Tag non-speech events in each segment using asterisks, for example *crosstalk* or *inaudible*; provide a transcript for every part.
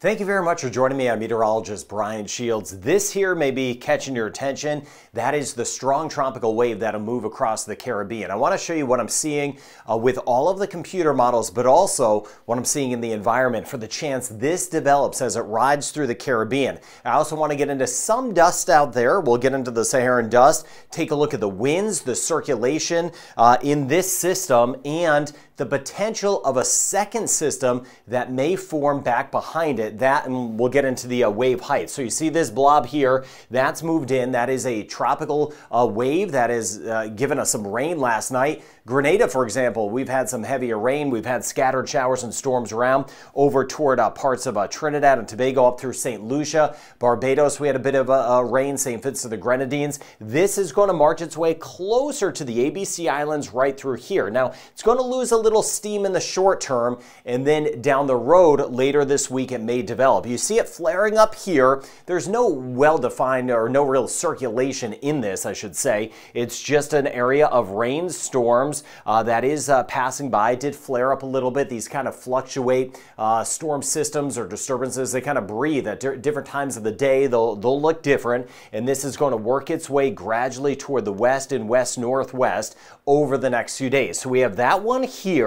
Thank you very much for joining me. I'm meteorologist Brian Shields. This here may be catching your attention. That is the strong tropical wave that'll move across the Caribbean. I want to show you what I'm seeing uh, with all of the computer models, but also what I'm seeing in the environment for the chance this develops as it rides through the Caribbean. I also want to get into some dust out there. We'll get into the Saharan dust, take a look at the winds, the circulation uh, in this system, and the potential of a second system that may form back behind it. That, and we'll get into the uh, wave height. So you see this blob here, that's moved in. That is a tropical uh, wave that has uh, given us some rain last night. Grenada, for example, we've had some heavier rain. We've had scattered showers and storms around over toward uh, parts of uh, Trinidad and Tobago up through St. Lucia. Barbados, we had a bit of rain, St. Vincent to the Grenadines. This is going to march its way closer to the ABC Islands right through here. Now, it's going to lose a little steam in the short term, and then down the road later this week it may develop. You see it flaring up here. There's no well-defined or no real circulation in this, I should say. It's just an area of rain, storms, uh, that is uh, passing by. It did flare up a little bit. These kind of fluctuate uh, storm systems or disturbances. They kind of breathe at different times of the day. They'll, they'll look different. And this is going to work its way gradually toward the west and west northwest over the next few days. So we have that one here,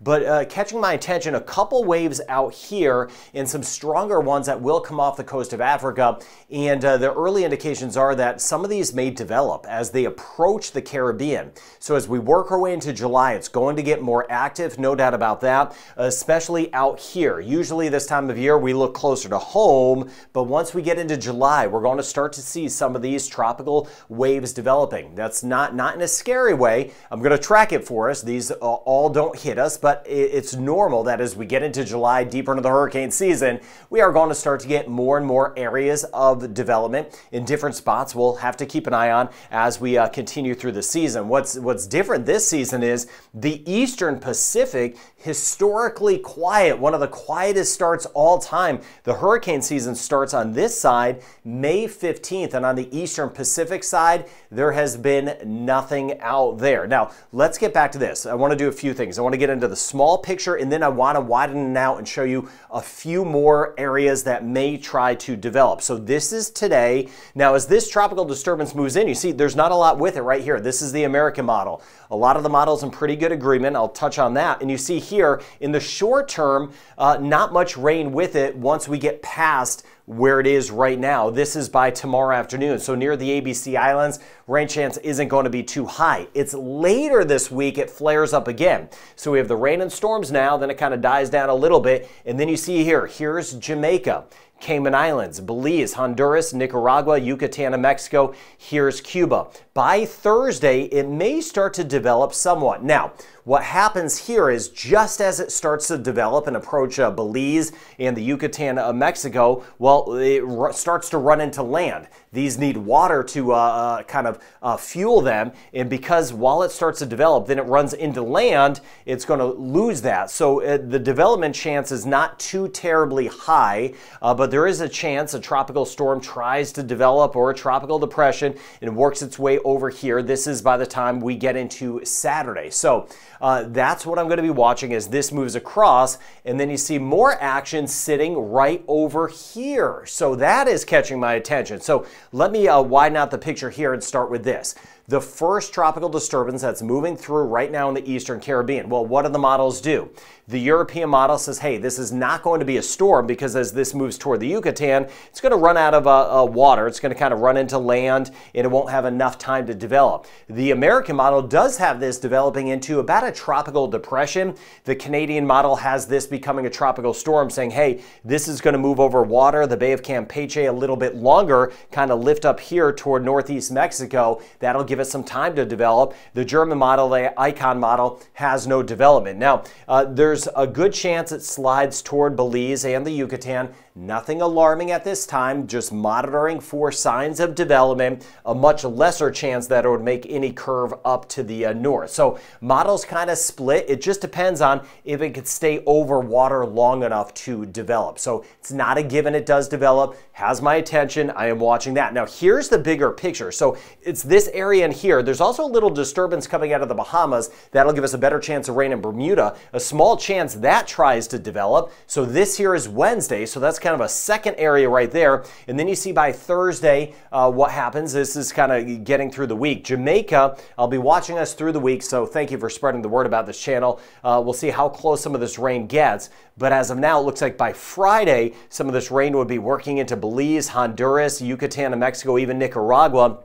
but uh, catching my attention, a couple waves out here and some stronger ones that will come off the coast of Africa. And uh, the early indications are that some of these may develop as they approach the Caribbean. So as we work our way into July, it's going to get more active, no doubt about that, especially out here. Usually this time of year, we look closer to home, but once we get into July, we're going to start to see some of these tropical waves developing. That's not, not in a scary way. I'm going to track it for us. These all don't hit us, but it's normal that as we get into July, deeper into the hurricane season, we are going to start to get more and more areas of development in different spots. We'll have to keep an eye on as we uh, continue through the season. What's, what's different this season is the Eastern Pacific, historically quiet, one of the quietest starts all time. The hurricane season starts on this side May 15th, and on the Eastern Pacific side, there has been nothing out there. Now, let's get back to this. I want to do a few things. I want to get into the small picture, and then I want to widen it out and show you a few more areas that may try to develop. So this is today. Now, as this tropical disturbance moves in, you see there's not a lot with it right here. This is the American model. A lot of the models in pretty good agreement. I'll touch on that. And you see here in the short term, uh, not much rain with it once we get past where it is right now. This is by tomorrow afternoon. So near the ABC Islands, rain chance isn't going to be too high. It's later this week, it flares up again. So we have the rain and storms now, then it kind of dies down a little bit. And then you see here, here's Jamaica. Cayman Islands, Belize, Honduras, Nicaragua, Yucatan, and Mexico. Here's Cuba. By Thursday, it may start to develop somewhat. Now, what happens here is just as it starts to develop and approach uh, Belize and the Yucatan of Mexico, well, it starts to run into land. These need water to uh, uh, kind of uh, fuel them, and because while it starts to develop, then it runs into land, it's going to lose that. So uh, the development chance is not too terribly high, but there is a chance a tropical storm tries to develop or a tropical depression and works its way over here. This is by the time we get into Saturday. So uh, that's what I'm going to be watching as this moves across. And then you see more action sitting right over here. So that is catching my attention. So let me uh, widen out the picture here and start with this the first tropical disturbance that's moving through right now in the eastern Caribbean. Well, what do the models do? The European model says, hey, this is not going to be a storm because as this moves toward the Yucatan, it's going to run out of uh, uh, water. It's going to kind of run into land and it won't have enough time to develop. The American model does have this developing into about a tropical depression. The Canadian model has this becoming a tropical storm saying, hey, this is going to move over water, the Bay of Campeche a little bit longer, kind of lift up here toward northeast Mexico. That'll give it some time to develop. The German model, the Icon model, has no development. Now, uh, there's a good chance it slides toward Belize and the Yucatan. Nothing alarming at this time, just monitoring for signs of development. A much lesser chance that it would make any curve up to the uh, north. So models kind of split. It just depends on if it could stay over water long enough to develop. So it's not a given it does develop. Has my attention. I am watching that. Now here's the bigger picture. So it's this area in here. There's also a little disturbance coming out of the Bahamas. That'll give us a better chance of rain in Bermuda. A small chance that tries to develop. So this here is Wednesday. So that's kind of a second area right there. And then you see by Thursday uh, what happens. This is kind of getting through the week. Jamaica, I'll be watching us through the week. So thank you for spreading the word about this channel. Uh, we'll see how close some of this rain gets. But as of now, it looks like by Friday, some of this rain would be working into Belize, Honduras, Yucatan, and Mexico, even Nicaragua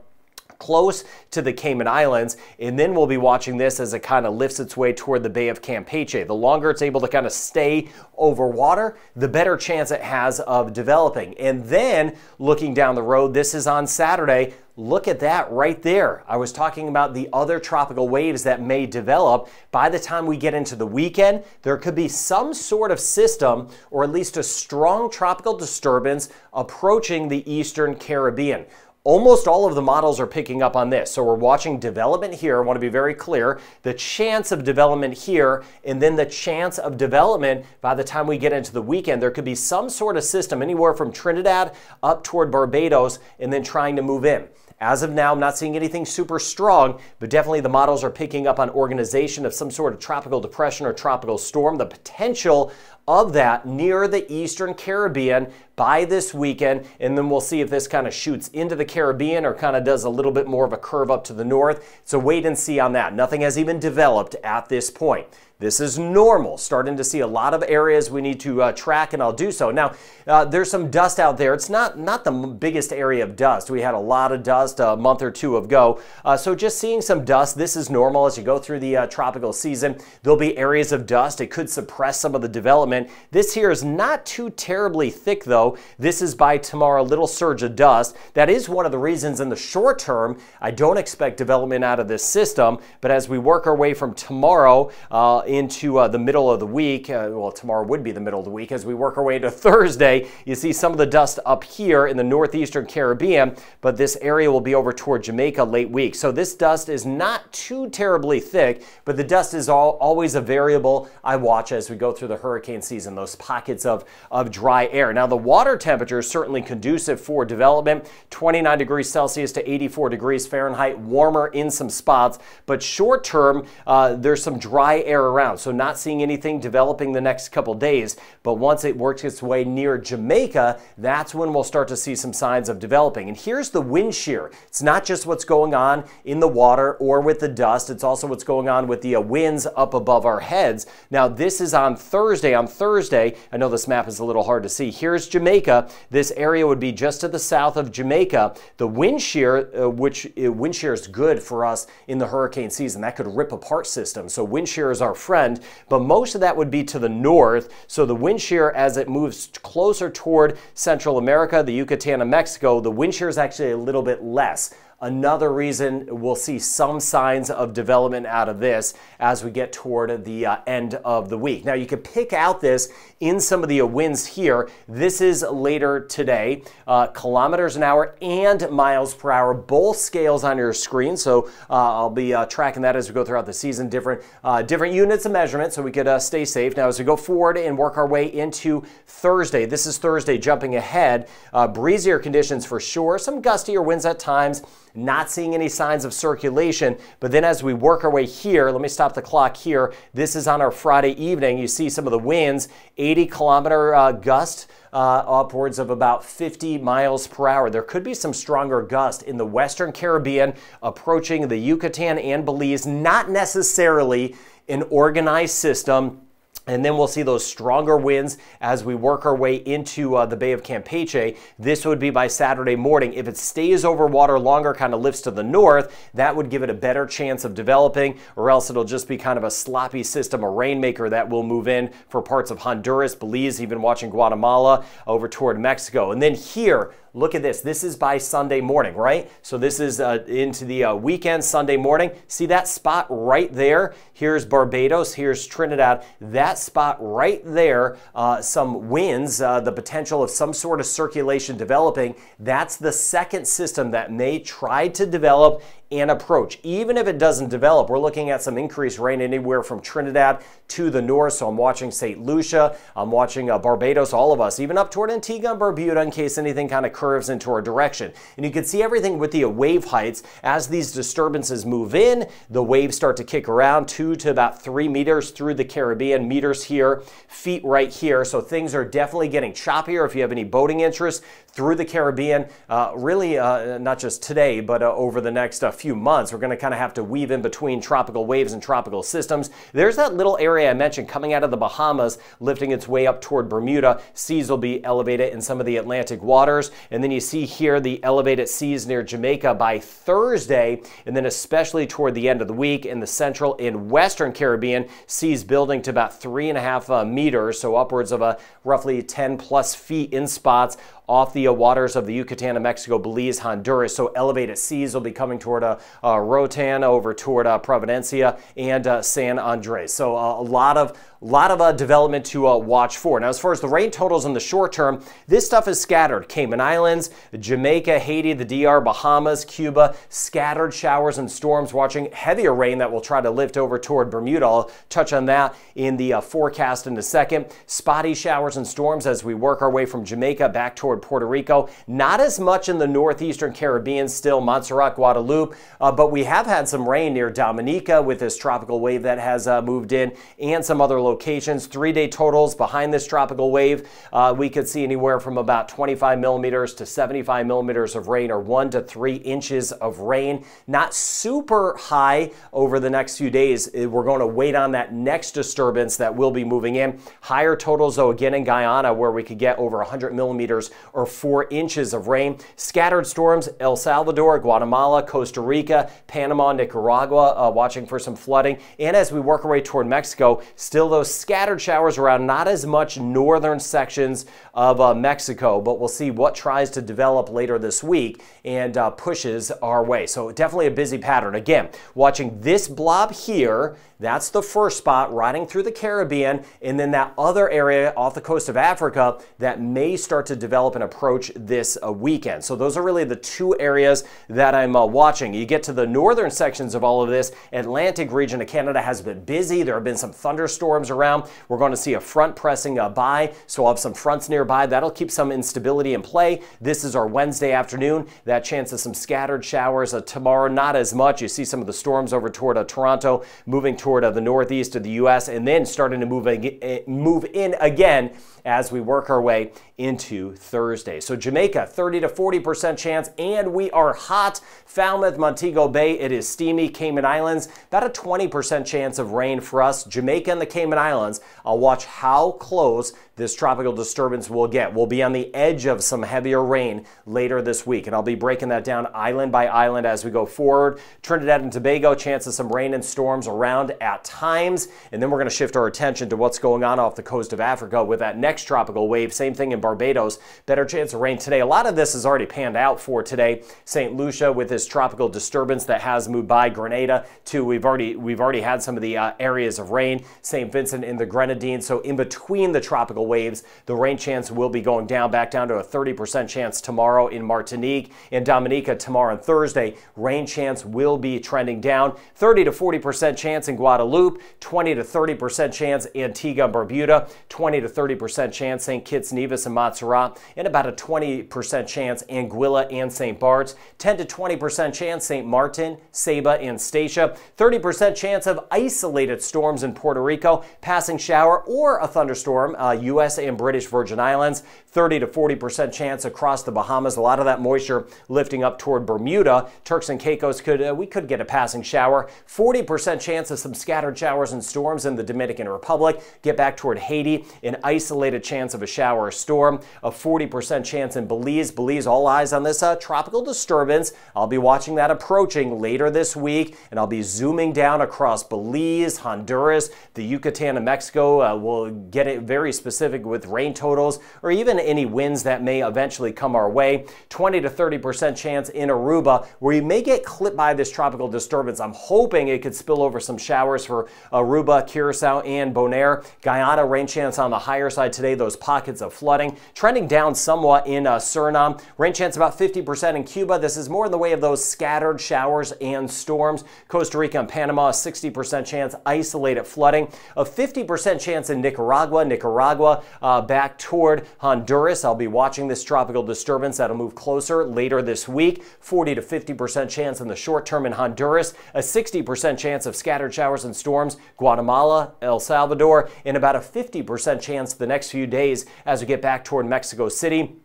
close to the Cayman Islands. And then we'll be watching this as it kind of lifts its way toward the Bay of Campeche. The longer it's able to kind of stay over water, the better chance it has of developing. And then looking down the road, this is on Saturday. Look at that right there. I was talking about the other tropical waves that may develop. By the time we get into the weekend, there could be some sort of system or at least a strong tropical disturbance approaching the eastern Caribbean. Almost all of the models are picking up on this. So we're watching development here. I want to be very clear. The chance of development here, and then the chance of development by the time we get into the weekend. There could be some sort of system anywhere from Trinidad up toward Barbados and then trying to move in. As of now, I'm not seeing anything super strong, but definitely the models are picking up on organization of some sort of tropical depression or tropical storm. The potential of that near the eastern Caribbean by this weekend, and then we'll see if this kind of shoots into the Caribbean or kind of does a little bit more of a curve up to the north. So wait and see on that. Nothing has even developed at this point. This is normal. Starting to see a lot of areas we need to uh, track, and I'll do so. Now, uh, there's some dust out there. It's not, not the biggest area of dust. We had a lot of dust a month or two ago. Uh, so just seeing some dust, this is normal as you go through the uh, tropical season. There'll be areas of dust. It could suppress some of the development. This here is not too terribly thick, though. This is by tomorrow, a little surge of dust. That is one of the reasons in the short term, I don't expect development out of this system. But as we work our way from tomorrow, uh, into uh, the middle of the week, uh, well, tomorrow would be the middle of the week, as we work our way into *laughs* Thursday, you see some of the dust up here in the northeastern Caribbean, but this area will be over toward Jamaica late week. So this dust is not too terribly thick, but the dust is all, always a variable I watch as we go through the hurricane season, those pockets of, of dry air. Now, the water temperature is certainly conducive for development, 29 degrees Celsius to 84 degrees Fahrenheit, warmer in some spots, but short term, uh, there's some dry air around. So not seeing anything developing the next couple days, but once it works its way near Jamaica, that's when we'll start to see some signs of developing. And here's the wind shear. It's not just what's going on in the water or with the dust, it's also what's going on with the uh, winds up above our heads. Now, this is on Thursday. On Thursday, I know this map is a little hard to see. Here's Jamaica. This area would be just to the south of Jamaica. The wind shear, uh, which uh, wind shear is good for us in the hurricane season, that could rip apart systems. So wind shear is our friend, but most of that would be to the north. So the wind shear, as it moves closer toward Central America, the Yucatan of Mexico, the wind shear is actually a little bit less. Another reason we'll see some signs of development out of this as we get toward the uh, end of the week. Now, you can pick out this in some of the uh, winds here. This is later today. Uh, kilometers an hour and miles per hour, both scales on your screen. So uh, I'll be uh, tracking that as we go throughout the season, different, uh, different units of measurement so we could stay safe. Now, as we go forward and work our way into Thursday, this is Thursday jumping ahead. breezier conditions for sure, some gustier winds at times not seeing any signs of circulation. But then as we work our way here, let me stop the clock here. This is on our Friday evening. You see some of the winds, 80 kilometer uh, gust. Uh, upwards of about 50 miles per hour. There could be some stronger gust in the Western Caribbean approaching the Yucatan and Belize, not necessarily an organized system and then we'll see those stronger winds as we work our way into uh, the Bay of Campeche. This would be by Saturday morning. If it stays over water longer, kind of lifts to the north, that would give it a better chance of developing, or else it'll just be kind of a sloppy system, a rainmaker that will move in for parts of Honduras, Belize, even watching Guatemala over toward Mexico. And then here, Look at this. This is by Sunday morning, right? So this is uh, into the uh, weekend, Sunday morning. See that spot right there? Here's Barbados. Here's Trinidad. That spot right there, uh, some winds, uh, the potential of some sort of circulation developing. That's the second system that may try to develop and approach. Even if it doesn't develop, we're looking at some increased rain anywhere from Trinidad to the north. So I'm watching St. Lucia, I'm watching uh, Barbados, all of us, even up toward Antigua and Barbuda in case anything kind of curves into our direction. And you can see everything with the wave heights as these disturbances move in, the waves start to kick around two to about three meters through the Caribbean, meters here, feet right here. So things are definitely getting choppier if you have any boating interest through the Caribbean, uh, really uh, not just today, but uh, over the next uh, few months. We're going to kind of have to weave in between tropical waves and tropical systems. There's that little area I mentioned coming out of the Bahamas, lifting its way up toward Bermuda. Seas will be elevated in some of the Atlantic waters. And then you see here the elevated seas near Jamaica by Thursday, and then especially toward the end of the week in the central and western Caribbean, seas building to about three and a half uh, meters, so upwards of a roughly 10 plus feet in spots off the uh, waters of the Yucatan of Mexico, Belize, Honduras. So elevated seas will be coming toward uh, uh, Roatan over toward uh, Providencia and San Andres. So a lot of a lot of uh, development to uh, watch for. Now, as far as the rain totals in the short term, this stuff is scattered. Cayman Islands, Jamaica, Haiti, the DR, Bahamas, Cuba, scattered showers and storms, watching heavier rain that will try to lift over toward Bermuda. I'll touch on that in the uh, forecast in a second. Spotty showers and storms as we work our way from Jamaica back toward Puerto Rico. Not as much in the northeastern Caribbean still, Montserrat, Guadeloupe, uh, but we have had some rain near Dominica with this tropical wave that has uh, moved in and some other locations. Three day totals behind this tropical wave, uh, we could see anywhere from about 25 millimeters to 75 millimeters of rain or one to three inches of rain. Not super high over the next few days. Uh, we're going to wait on that next disturbance that will be moving in. Higher totals, though, again in Guyana, where we could get over 100 millimeters or four inches of rain. Scattered storms, El Salvador, Guatemala, Costa Rica, Panama, Nicaragua, uh, watching for some flooding. And as we work our way toward Mexico, still those scattered showers around not as much northern sections of uh, Mexico, but we'll see what tries to develop later this week and uh, pushes our way. So definitely a busy pattern. Again, watching this blob here, that's the first spot riding through the Caribbean, and then that other area off the coast of Africa that may start to develop and approach this uh, weekend. So those are really the two areas that I'm uh, watching. You get to the northern sections of all of this, Atlantic region of Canada has been busy. There have been some thunderstorms around. We're going to see a front pressing uh, by, so I'll have some fronts nearby. That'll keep some instability in play. This is our Wednesday afternoon. That chance of some scattered showers uh, tomorrow, not as much. You see some of the storms over toward uh, Toronto moving toward uh, the northeast of the U.S. and then starting to move, uh, move in again as we work our way into Thursday. So Jamaica, 30 to 40% chance, and we are hot. Falmouth, Montego Bay, it is steamy. Cayman Islands, about a 20% chance of rain for us. Jamaica and the Cayman Islands, I'll watch how close this tropical disturbance will get. We'll be on the edge of some heavier rain later this week, and I'll be breaking that down island by island as we go forward. Trinidad and Tobago, chance of some rain and storms around at times, and then we're going to shift our attention to what's going on off the coast of Africa with that next tropical wave. Same thing in Barbados. Better chance of rain today. A lot of this is already panned out for today. St. Lucia with this tropical disturbance that has moved by Grenada too. We've already we've already had some of the uh, areas of rain. St. Vincent in the Grenadines. So in between the tropical waves, the rain chance will be going down back down to a 30% chance tomorrow in Martinique. In Dominica tomorrow and Thursday, rain chance will be trending down. 30 to 40% chance in Guadeloupe, 20 to 30% chance Antigua and Barbuda, 20 to 30% chance St. Kitts, Nevis, and Montserrat, and about a 20% chance Anguilla and St. Bart's, 10 to 20% chance St. Martin, Saba, and Statia, 30% chance of isolated storms in Puerto Rico, passing shower or a thunderstorm, uh, U.S. and British Virgin Islands, 30 to 40% chance across the Bahamas. A lot of that moisture lifting up toward Bermuda. Turks and Caicos could uh, we could get a passing shower. 40% chance of some scattered showers and storms in the Dominican Republic. Get back toward Haiti. An isolated chance of a shower or storm. A 40% chance in Belize. Belize, all eyes on this uh, tropical disturbance. I'll be watching that approaching later this week, and I'll be zooming down across Belize, Honduras, the Yucatan of Mexico. Uh, we'll get it very specific with rain totals or even any winds that may eventually come our way. 20 to 30% chance in Aruba where you may get clipped by this tropical disturbance. I'm hoping it could spill over some showers for Aruba, Curacao, and Bonaire. Guyana, rain chance on the higher side today. Those pockets of flooding. trending down somewhat in uh, Suriname. Rain chance about 50% in Cuba. This is more in the way of those scattered showers and storms. Costa Rica and Panama, 60% chance isolated flooding. A 50% chance in Nicaragua. Nicaragua uh, back toward Honduras. I'll be watching this tropical disturbance that'll move closer later this week. 40 to 50% chance in the short term in Honduras. A 60% chance of scattered showers and storms. Guatemala, El Salvador, and about a 50% chance the next few days as we get back toward Mexico City.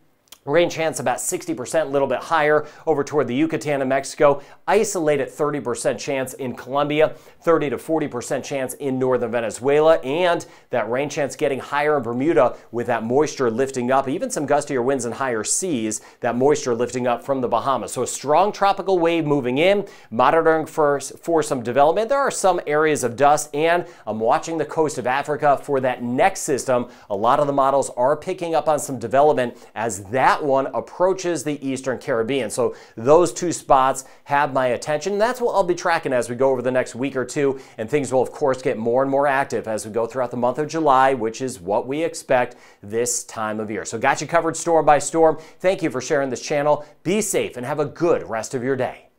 Rain chance about 60%, a little bit higher over toward the Yucatan of Mexico. Isolated 30% chance in Colombia, 30 to 40% chance in northern Venezuela, and that rain chance getting higher in Bermuda with that moisture lifting up, even some gustier winds and higher seas, that moisture lifting up from the Bahamas. So a strong tropical wave moving in, monitoring for, for some development. There are some areas of dust, and I'm watching the coast of Africa for that next system. A lot of the models are picking up on some development as that that one approaches the Eastern Caribbean. So those two spots have my attention. That's what I'll be tracking as we go over the next week or two. And things will, of course, get more and more active as we go throughout the month of July, which is what we expect this time of year. So got you covered storm by storm. Thank you for sharing this channel. Be safe and have a good rest of your day.